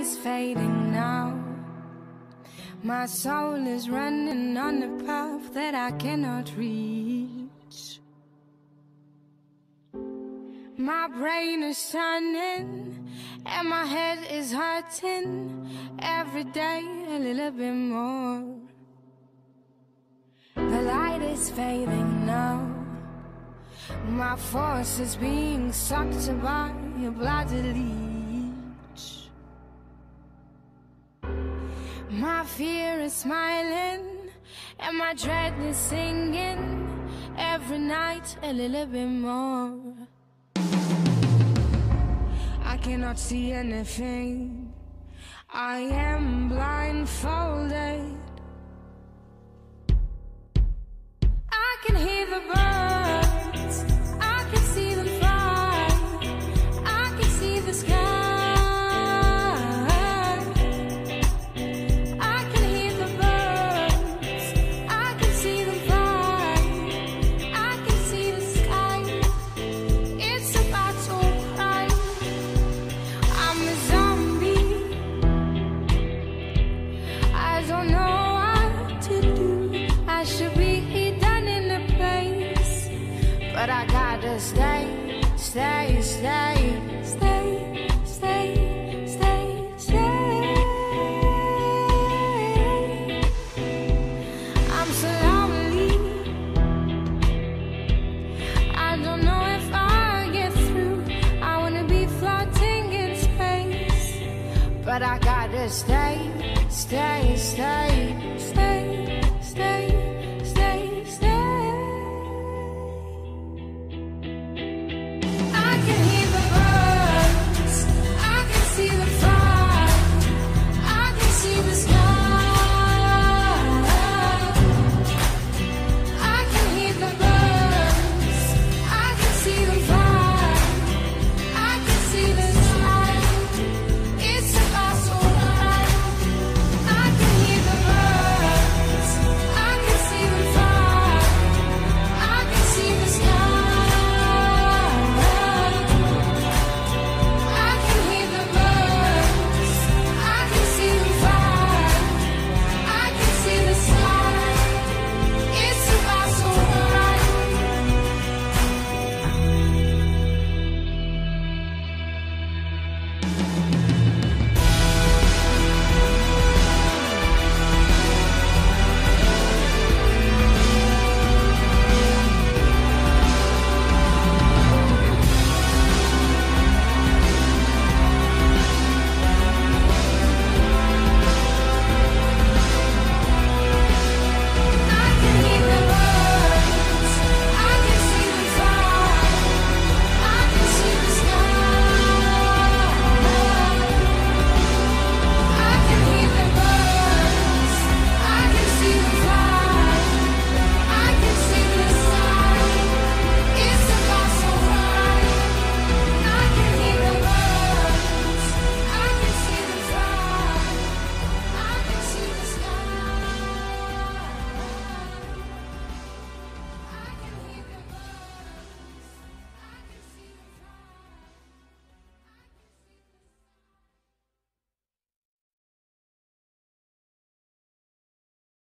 is fading now. My soul is running on a path that I cannot reach. My brain is turning and my head is hurting every day a little bit more. The light is fading now. My force is being sucked by a bloody leech. My fear is smiling and my dread is singing every night a little bit more. I cannot see anything. I am blindfolded. I can hear the birds. Stay, stay, stay, stay, stay, stay. I'm so lonely. I don't know if I'll get through. I wanna be floating in space, but I gotta stay, stay.